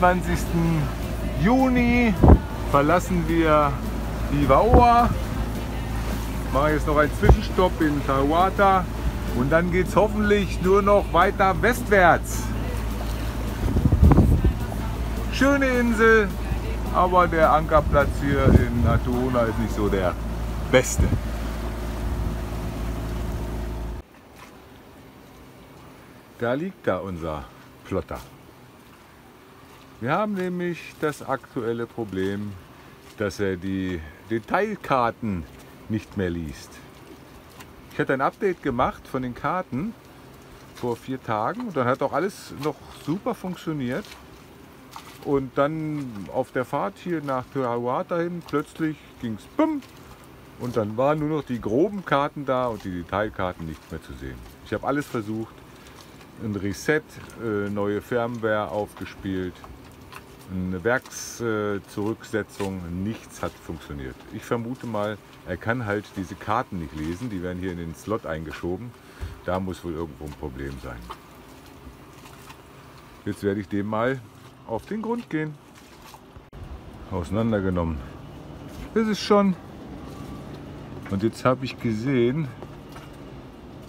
26. Juni verlassen wir Iwaoa, machen jetzt noch einen Zwischenstopp in Tawata und dann geht es hoffentlich nur noch weiter westwärts. Schöne Insel, aber der Ankerplatz hier in Atuona ist nicht so der beste. Da liegt da unser Plotter. Wir haben nämlich das aktuelle Problem, dass er die Detailkarten nicht mehr liest. Ich hatte ein Update gemacht von den Karten vor vier Tagen und dann hat auch alles noch super funktioniert. Und dann auf der Fahrt hier nach Tawata hin plötzlich ging es bumm und dann waren nur noch die groben Karten da und die Detailkarten nicht mehr zu sehen. Ich habe alles versucht, ein Reset, äh, neue Firmware aufgespielt, eine Werkszurücksetzung, nichts hat funktioniert. Ich vermute mal, er kann halt diese Karten nicht lesen, die werden hier in den Slot eingeschoben. Da muss wohl irgendwo ein Problem sein. Jetzt werde ich dem mal auf den Grund gehen. Auseinandergenommen. Das ist schon. Und jetzt habe ich gesehen,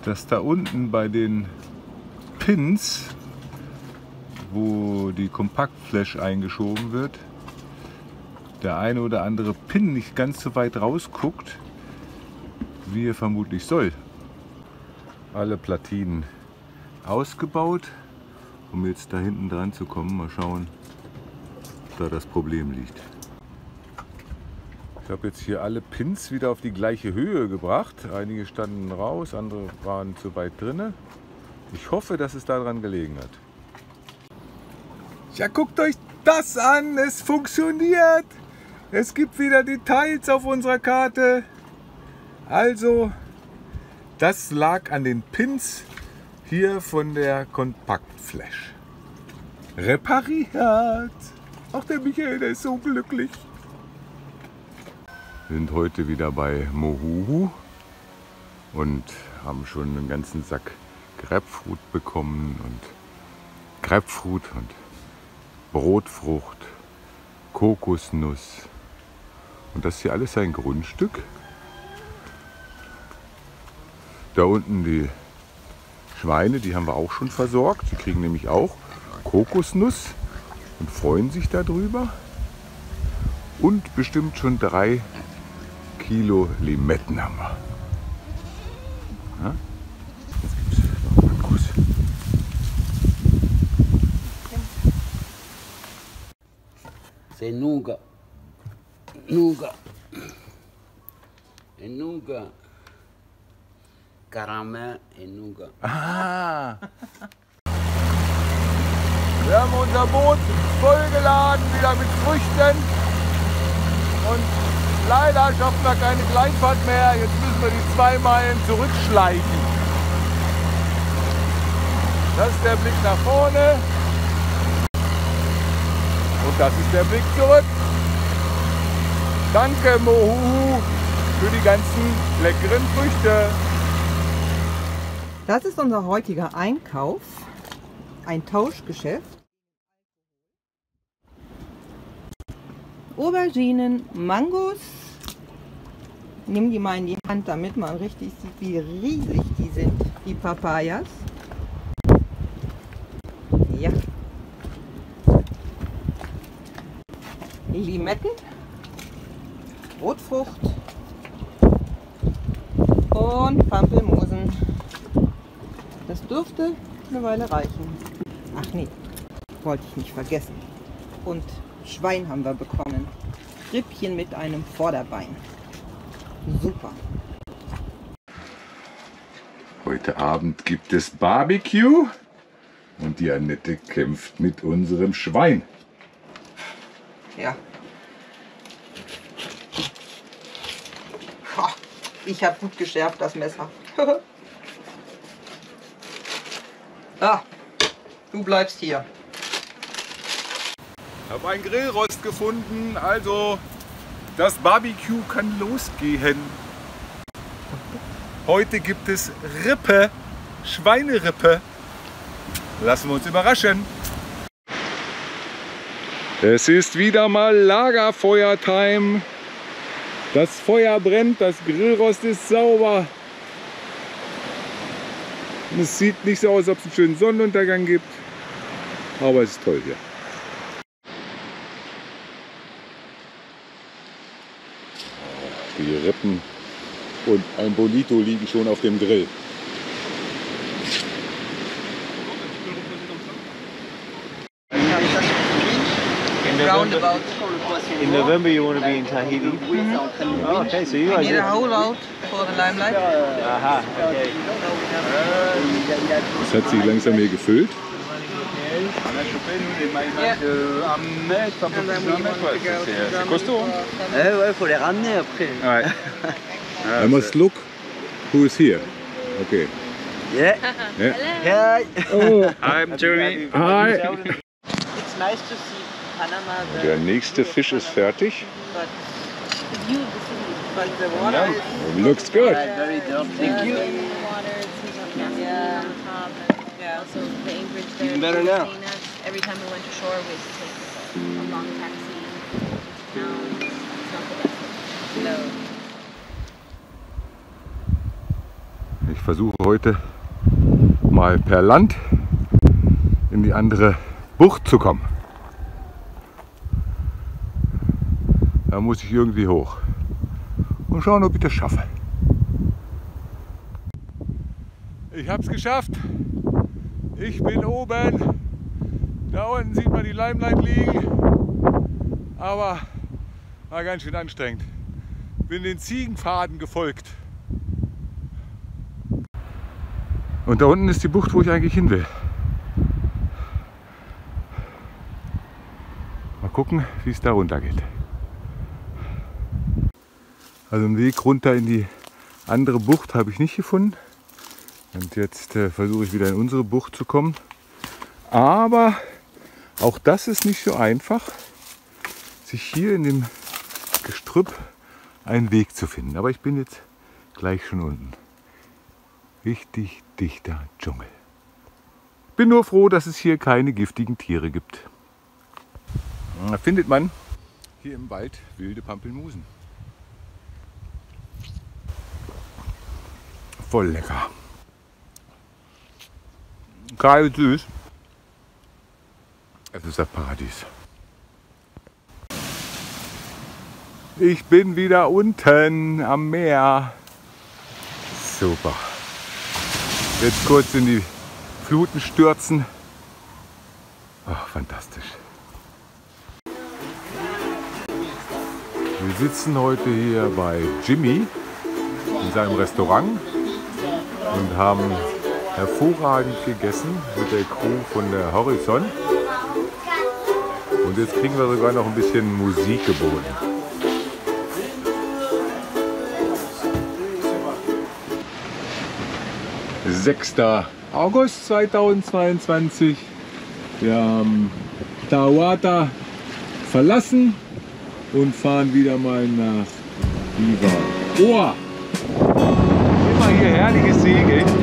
dass da unten bei den Pins, wo die Kompaktflash eingeschoben wird, der eine oder andere Pin nicht ganz so weit rausguckt, wie er vermutlich soll. Alle Platinen ausgebaut, um jetzt da hinten dran zu kommen. Mal schauen, ob da das Problem liegt. Ich habe jetzt hier alle Pins wieder auf die gleiche Höhe gebracht. Einige standen raus, andere waren zu weit drinne. Ich hoffe, dass es daran gelegen hat. Ja, guckt euch das an, es funktioniert. Es gibt wieder Details auf unserer Karte. Also, das lag an den Pins hier von der Kompaktflash. Repariert. Auch der Michael, der ist so glücklich. Wir sind heute wieder bei Mohuhu und haben schon einen ganzen Sack Grapefruit bekommen und Grapefruit und Brotfrucht, Kokosnuss. Und das hier alles ein Grundstück. Da unten die Schweine, die haben wir auch schon versorgt. Die kriegen nämlich auch Kokosnuss und freuen sich darüber. Und bestimmt schon drei Kilo Limetten haben wir. Ja? Jetzt gibt es noch mal einen Kuss. C'est nougat. Nougat. Et nougat. Caramel et nougat. Ah. Wir haben unser Boot vollgeladen, wieder mit Früchten. Und leider schaffen wir keine Kleinfahrt mehr. Jetzt müssen wir die zwei Meilen zurückschleichen. Das ist der Blick nach vorne. Und das ist der Blick zurück. Danke Mohuhu für die ganzen leckeren Früchte. Das ist unser heutiger Einkauf. Ein Tauschgeschäft. Auberginen, Mangos. Nimm die mal in die Hand, damit man richtig sieht, wie riesig die sind, die Papayas. Ja. Limetten, Rotfrucht und Pampelmosen. Das dürfte eine Weile reichen. Ach nee, wollte ich nicht vergessen. Und Schwein haben wir bekommen. Rippchen mit einem Vorderbein. Super. Heute Abend gibt es Barbecue und die Annette kämpft mit unserem Schwein. Ja. Ich habe gut geschärft, das Messer. ah, du bleibst hier. Ich habe einen Grillrost gefunden, also das Barbecue kann losgehen. Heute gibt es Rippe, Schweinerippe. Lassen wir uns überraschen. Es ist wieder mal Lagerfeuer-Time. Das Feuer brennt, das Grillrost ist sauber. Und es sieht nicht so aus, als ob es einen schönen Sonnenuntergang gibt. Aber es ist toll hier. Die Rippen und ein Bonito liegen schon auf dem Grill. Roundabout. In November, you want to be in Tahiti. Oh, okay, so you We are need a whole load for the limelight. Aha, okay. Es hat sich langsam hier gefüllt. Yeah. We want to go to costaud. Eh ouais, faut les ramener après. I must look who is here. Okay. Yeah. Yeah. Hi. Oh, I'm Jeremy. hi. It's nice to see Der nächste Fisch ist fertig. But, but the water is Looks good. Thank you. Yeah. Yeah. Also. Even better now. Every time we went to shore, we used to take a long taxi to town. It's not the best. no. Ich versuche heute mal per Land in die andere Bucht zu kommen. Da muss ich irgendwie hoch. Und schauen, ob ich das schaffe. Ich habe es geschafft. Ich bin oben. Da unten sieht man die Limelight liegen. Aber war ganz schön anstrengend. Bin den Ziegenpfaden gefolgt. Und da unten ist die Bucht, wo ich eigentlich hin will. Mal gucken, wie es da runter geht. Also einen Weg runter in die andere Bucht habe ich nicht gefunden. Und jetzt äh, versuche ich wieder in unsere Bucht zu kommen. Aber auch das ist nicht so einfach, sich hier in dem Gestrüpp einen Weg zu finden. Aber ich bin jetzt gleich schon unten richtig dichter Dschungel. Bin nur froh, dass es hier keine giftigen Tiere gibt. Da findet man hier im Wald wilde Pampelmusen. Voll lecker. Geil süß. Es ist das Paradies. Ich bin wieder unten am Meer. Super. Jetzt kurz in die Fluten stürzen. Ach, fantastisch. Wir sitzen heute hier bei Jimmy in seinem Restaurant und haben hervorragend gegessen mit der Crew von der Horizon. Und jetzt kriegen wir sogar noch ein bisschen Musik geboten. Sechster August 2022. Wir haben Tawata verlassen und fahren wieder mal nach Viva. Oa! Herrliches Segeln.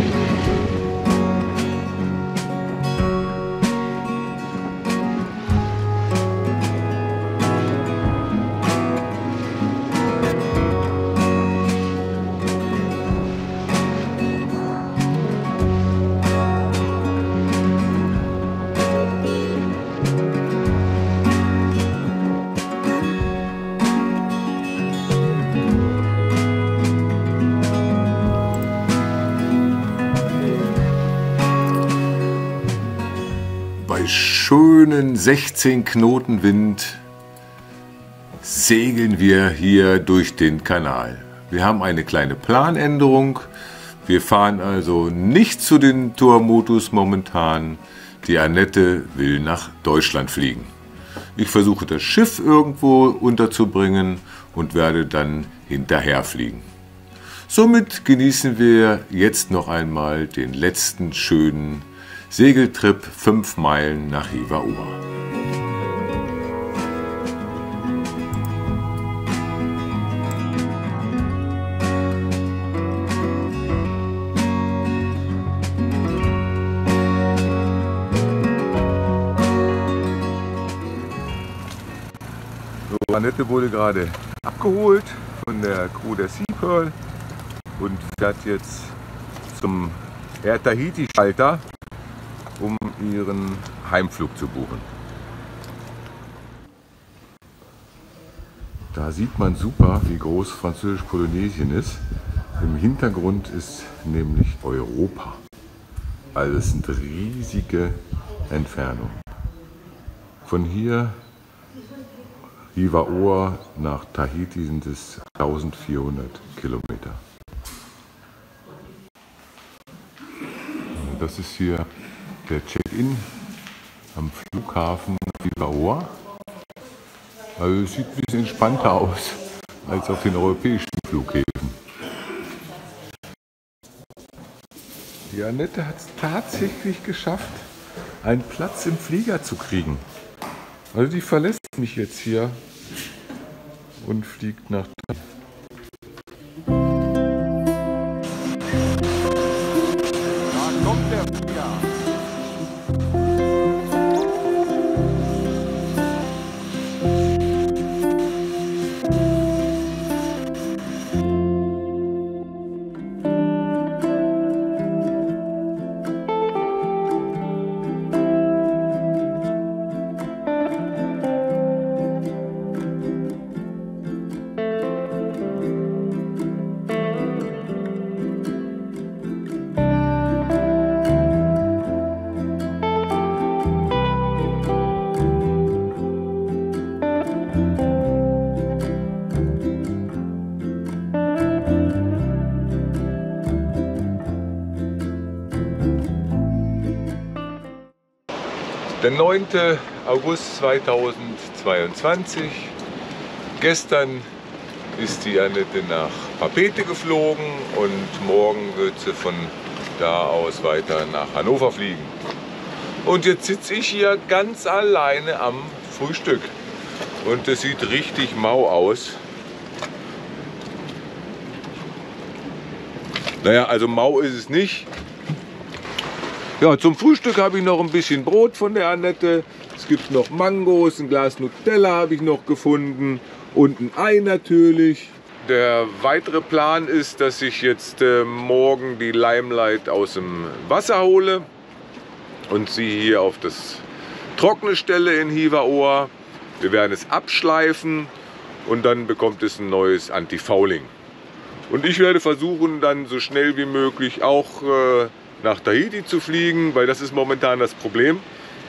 16 Knoten Wind segeln wir hier durch den Kanal. Wir haben eine kleine Planänderung. Wir fahren also nicht zu den Tuamotus momentan. Die Annette will nach Deutschland fliegen. Ich versuche das Schiff irgendwo unterzubringen und werde dann hinterher fliegen. Somit genießen wir jetzt noch einmal den letzten schönen Segeltrip 5 Meilen nach Hivaoa. Annette wurde gerade abgeholt von der Crew der Sea Pearl und fährt jetzt zum Air Tahiti Schalter um ihren Heimflug zu buchen. Da sieht man super, wie groß Französisch-Polynesien ist. Im Hintergrund ist nämlich Europa. Also es sind riesige Entfernungen. Von hier, Hivaoa nach Tahiti sind es 1400 Kilometer. Das ist hier der Check-in am Flughafen Hivaoa. Also sieht ein bisschen entspannter aus als auf den europäischen Flughäfen. Die Annette hat es tatsächlich geschafft, einen Platz im Flieger zu kriegen. Also die verlässt mich jetzt hier und fliegt nach Da Der 9. August 2022. Gestern ist die Annette nach Papete geflogen und morgen wird sie von da aus weiter nach Hannover fliegen. Und jetzt sitze ich hier ganz alleine am Frühstück. Und es sieht richtig mau aus. Naja, also mau ist es nicht. Ja, zum Frühstück habe ich noch ein bisschen Brot von der Annette. Es gibt noch Mangos, ein Glas Nutella habe ich noch gefunden und ein Ei natürlich. Der weitere Plan ist, dass ich jetzt äh, morgen die Limelight aus dem Wasser hole und sie hier auf das trockene stelle in Hivaoa. Wir werden es abschleifen und dann bekommt es ein neues Anti-Fouling. Und ich werde versuchen, dann so schnell wie möglich auch äh, nach Tahiti zu fliegen, weil das ist momentan das Problem.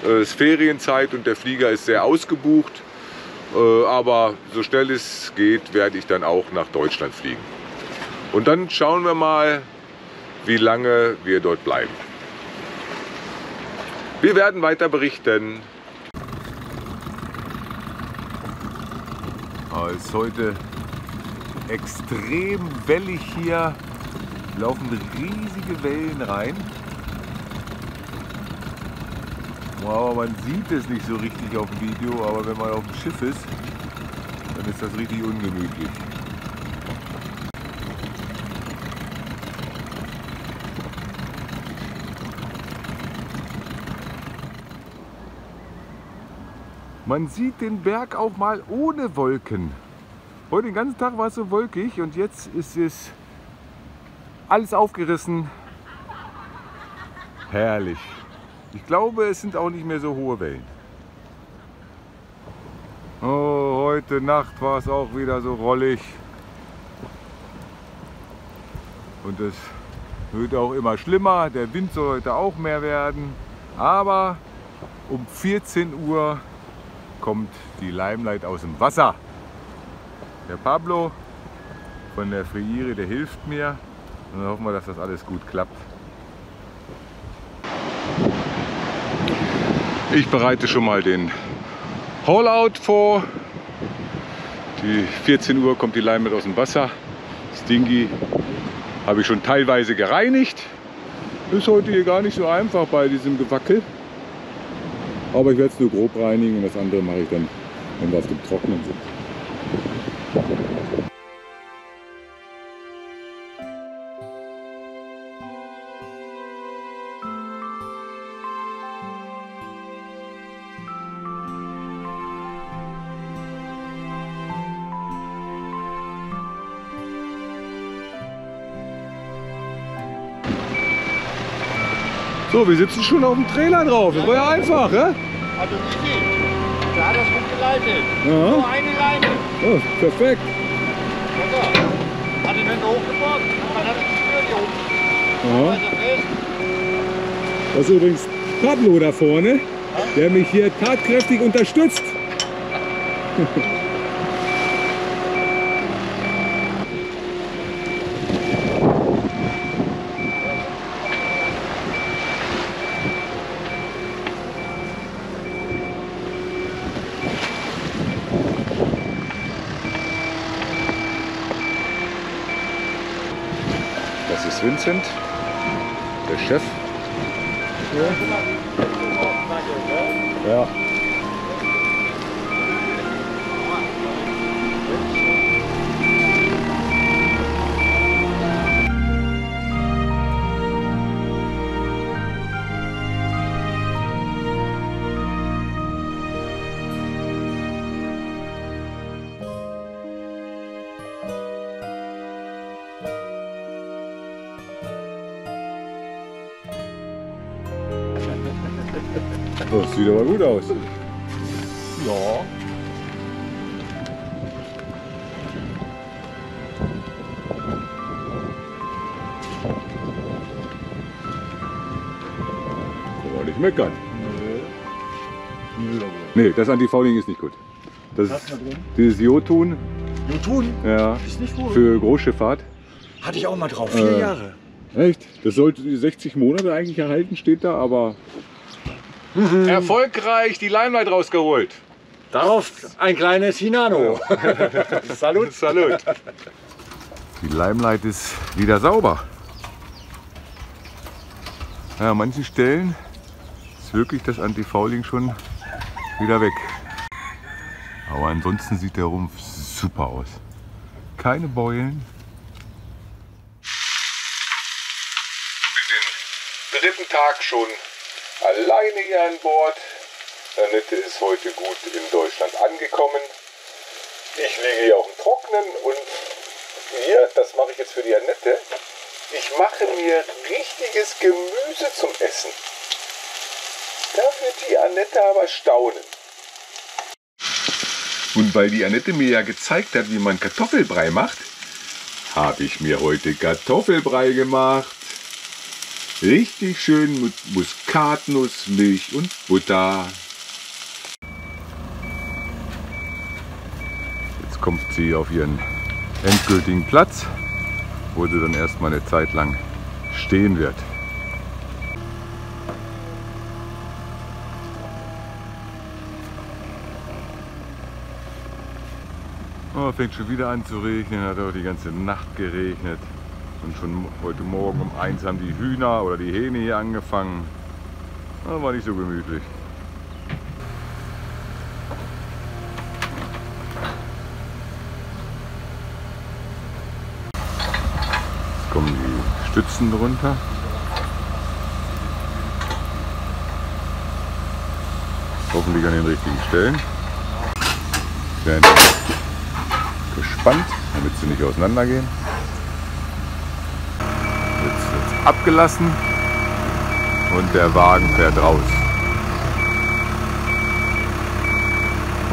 Äh, Es ist Ferienzeit und der Flieger ist sehr ausgebucht. Äh, Aber so schnell es geht, werde ich dann auch nach Deutschland fliegen. Und dann schauen wir mal, wie lange wir dort bleiben. Wir werden weiter berichten. Es ist heute extrem wellig hier laufen riesige Wellen rein. Aber man sieht es nicht so richtig auf dem Video, aber wenn man auf dem Schiff ist, dann ist das richtig ungemütlich. Man sieht den Berg auch mal ohne Wolken. Heute den ganzen Tag war es so wolkig und jetzt ist es alles aufgerissen. Herrlich. Ich glaube, es sind auch nicht mehr so hohe Wellen. Oh, heute Nacht war es auch wieder so rollig. Und es wird auch immer schlimmer. Der Wind soll heute auch mehr werden. Aber um 14 Uhr kommt die Limelight aus dem Wasser. Der Pablo von der Freire, der hilft mir. Und dann hoffen wir, dass das alles gut klappt. Ich bereite schon mal den Haul-Out vor. Die 14 Uhr kommt die Leim mit aus dem Wasser. Das Dingi habe ich schon teilweise gereinigt. Ist heute hier gar nicht so einfach bei diesem Gewackel. Aber ich werde es nur grob reinigen und das andere mache ich dann, wenn wir auf dem Trocknen sind. So, wir sitzen schon auf dem Trailer drauf. Das war ja einfach, ja? Also easy. Da hat er es gut geleitet. Ja. Nur eine Leine. Oh, perfekt. Hat ihn dann hochgebracht. Dann hat er die Tür hier oben. Das ist übrigens Pablo da vorne, der mich hier tatkräftig unterstützt. Das sieht aber gut aus. Ja. Kann nicht meckern. Nee, das Antifouling ist nicht gut. Das ist dieses Jotun Jotun? ja, Ist nicht wohl. für Großschifffahrt. Hatte ich auch mal drauf. Vier Äh. Jahre. Echt? Das sollte die 60 Monate eigentlich erhalten, steht da, aber. Erfolgreich die Limelight rausgeholt. Darauf ein kleines Hinano. Salut. Salut. Die Limelight ist wieder sauber. Ja, an manchen Stellen ist wirklich das Antifouling schon wieder weg. Aber ansonsten sieht der Rumpf super aus. Keine Beulen. Ich bin den dritten Tag schon alleine hier an Bord. Annette ist heute gut in Deutschland angekommen. Ich liege hier auf dem Trocknen und hier, das mache ich jetzt für die Annette. Ich mache mir richtiges Gemüse zum Essen. Da wird die Annette aber staunen. Und weil die Annette mir ja gezeigt hat, wie man Kartoffelbrei macht, habe ich mir heute Kartoffelbrei gemacht. Richtig schön mit Muskatnuss, Milch und Butter. Jetzt kommt sie auf ihren endgültigen Platz, wo sie dann erstmal eine Zeit lang stehen wird. Oh, fängt schon wieder an zu regnen, hat auch die ganze Nacht geregnet. Und schon heute Morgen um eins haben die Hühner oder die Hähne hier angefangen. Das war nicht so gemütlich. Jetzt kommen die Stützen drunter. Hoffentlich an den richtigen Stellen. Werden gespannt, damit sie nicht auseinandergehen. Jetzt wird abgelassen und der Wagen fährt raus.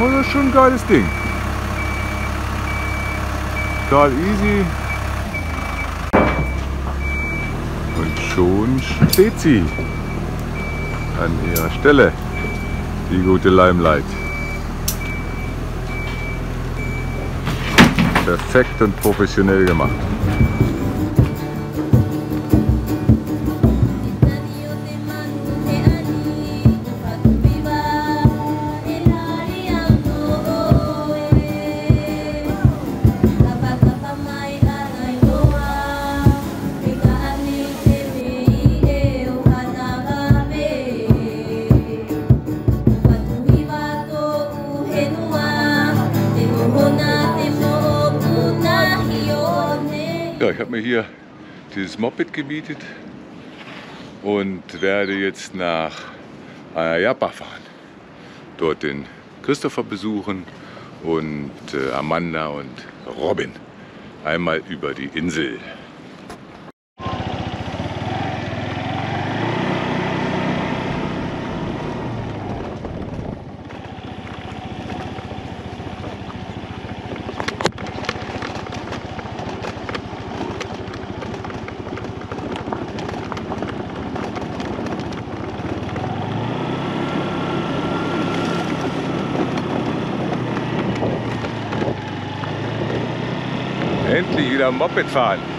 Oh, das ist schon ein geiles Ding. Total easy. Und schon steht sie an ihrer Stelle, die gute Limelight. Perfekt und professionell gemacht. Mir hier dieses Moped gemietet und werde jetzt nach Ayapa fahren. Dort den Christopher besuchen und äh, Amanda und Robin. Einmal über die Insel. Endlich wieder Moped fahren.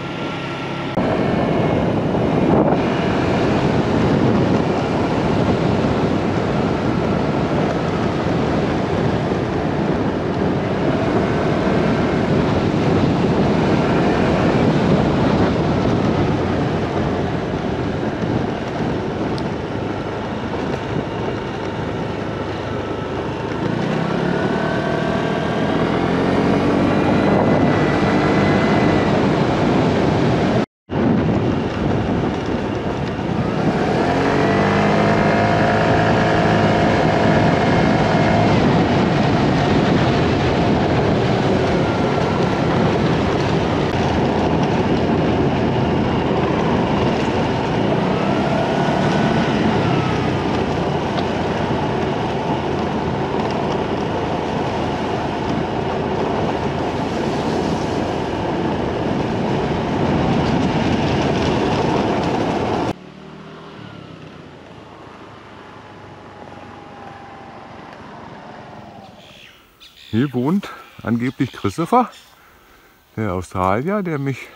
Hier wohnt angeblich Christopher, der Australier, der mich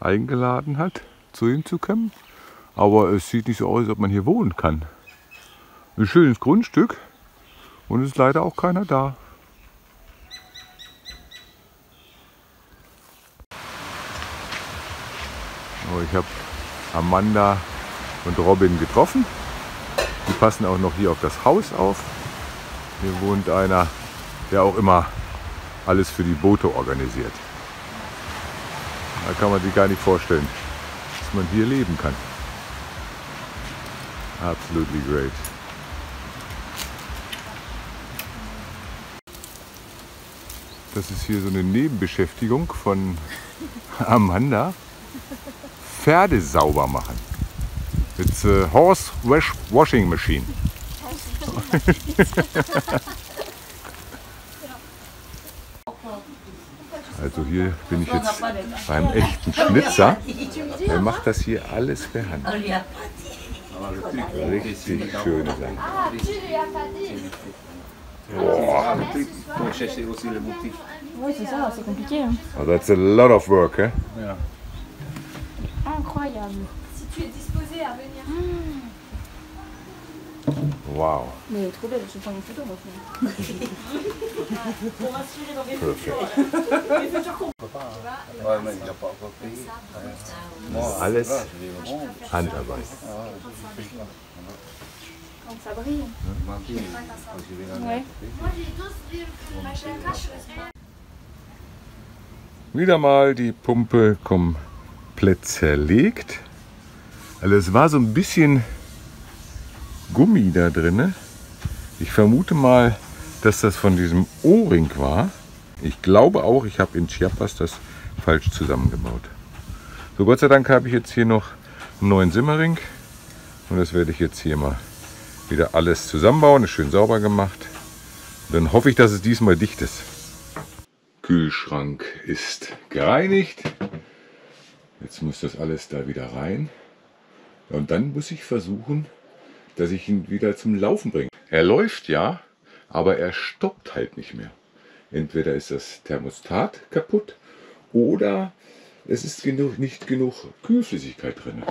eingeladen hat, zu ihm zu kommen. Aber es sieht nicht so aus, als ob man hier wohnen kann. Ein schönes Grundstück und es ist leider auch keiner da. Aber ich habe Amanda und Robin getroffen. Die passen auch noch hier auf das Haus auf. Hier wohnt einer, der auch immer alles für die Boote organisiert. Da kann man sich gar nicht vorstellen, dass man hier leben kann. Absolutely great. Das ist hier so eine Nebenbeschäftigung von Amanda. Pferde sauber machen. It's a horse wash washing machine. Also hier bin ich jetzt beim echten Schnitzer. Der macht das hier alles per Hand. Richtig schöne Sachen. Boah, oh, that's a lot of work, eh? Incroyable. À venir. Wow, Mais trop belle, je vais prendre une photo maintenant. Alles Handarbeit. Wieder mal die Pumpe komplett zerlegt. Also es war so ein bisschen Gummi da drin. Ich vermute mal, dass das von diesem O-Ring war. Ich glaube auch, ich habe in Chiapas das falsch zusammengebaut. So, Gott sei Dank habe ich jetzt hier noch einen neuen Simmering. Und das werde ich jetzt hier mal wieder alles zusammenbauen. Ist schön sauber gemacht. Dann hoffe ich, dass es diesmal dicht ist. Kühlschrank ist gereinigt. Jetzt muss das alles da wieder rein. Und dann muss ich versuchen, dass ich ihn wieder zum Laufen bringe. Er läuft ja, aber er stoppt halt nicht mehr. Entweder ist das Thermostat kaputt oder es ist genug, nicht genug Kühlflüssigkeit drin.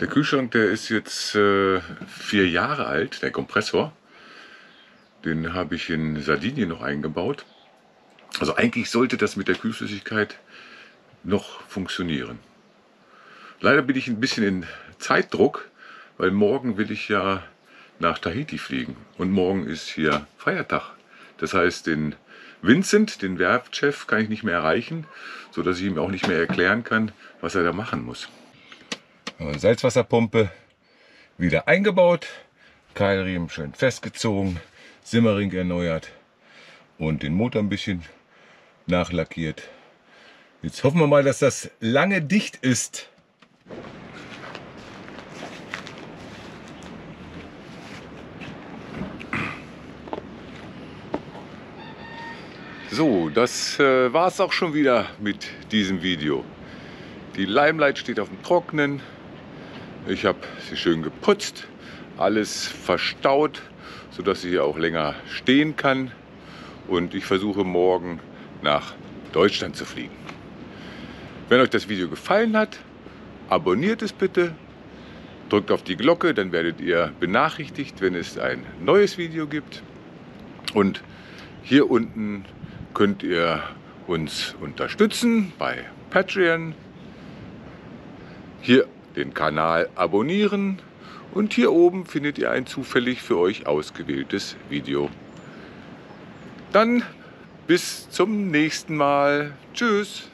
Der Kühlschrank, der ist jetzt äh, vier Jahre alt, der Kompressor. Den habe ich in Sardinien noch eingebaut. Also eigentlich sollte das mit der Kühlflüssigkeit noch funktionieren. Leider bin ich ein bisschen in Zeitdruck, weil morgen will ich ja nach Tahiti fliegen. Und morgen ist hier Feiertag. Das heißt, den Vincent, den Werftchef, kann ich nicht mehr erreichen, sodass ich ihm auch nicht mehr erklären kann, was er da machen muss. Salzwasserpumpe wieder eingebaut, Keilriemen schön festgezogen, Simmering erneuert und den Motor ein bisschen nachlackiert. Jetzt hoffen wir mal, dass das lange dicht ist. So, das äh, war es auch schon wieder mit diesem Video. Die Limelight steht auf dem Trocknen. Ich habe sie schön geputzt, alles verstaut, sodass sie hier auch länger stehen kann. Und ich versuche morgen nach Deutschland zu fliegen. Wenn euch das Video gefallen hat, abonniert es bitte, drückt auf die Glocke, dann werdet ihr benachrichtigt, wenn es ein neues Video gibt. Und hier unten könnt ihr uns unterstützen bei Patreon. Hier den Kanal abonnieren und hier oben findet ihr ein zufällig für euch ausgewähltes Video. Dann bis zum nächsten Mal. Tschüss.